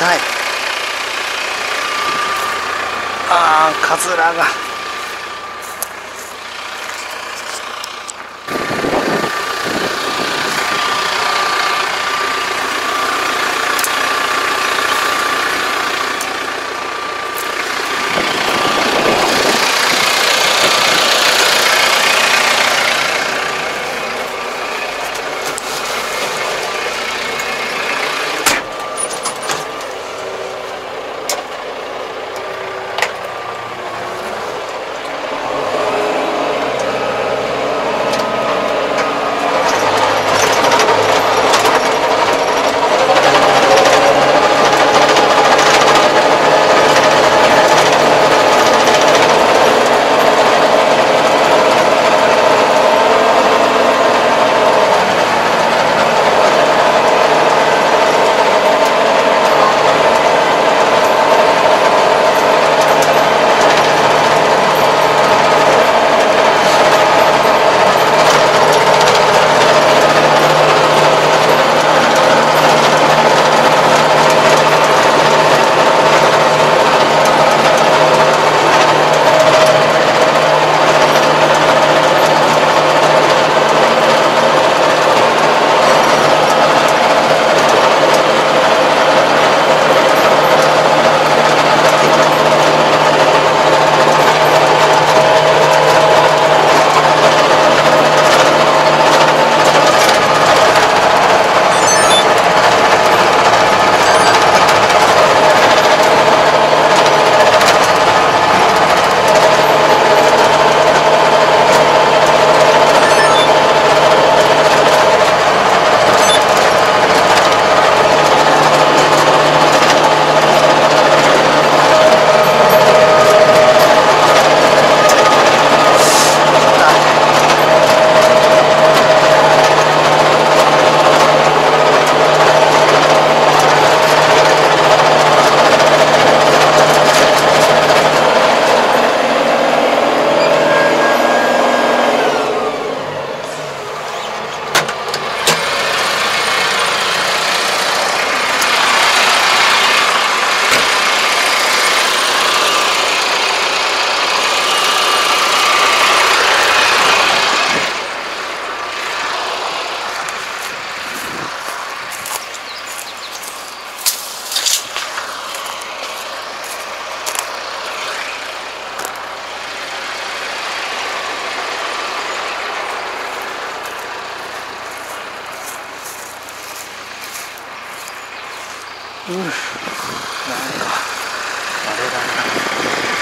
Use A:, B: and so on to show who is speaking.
A: たい。ああカズラが。うんなんかあれだな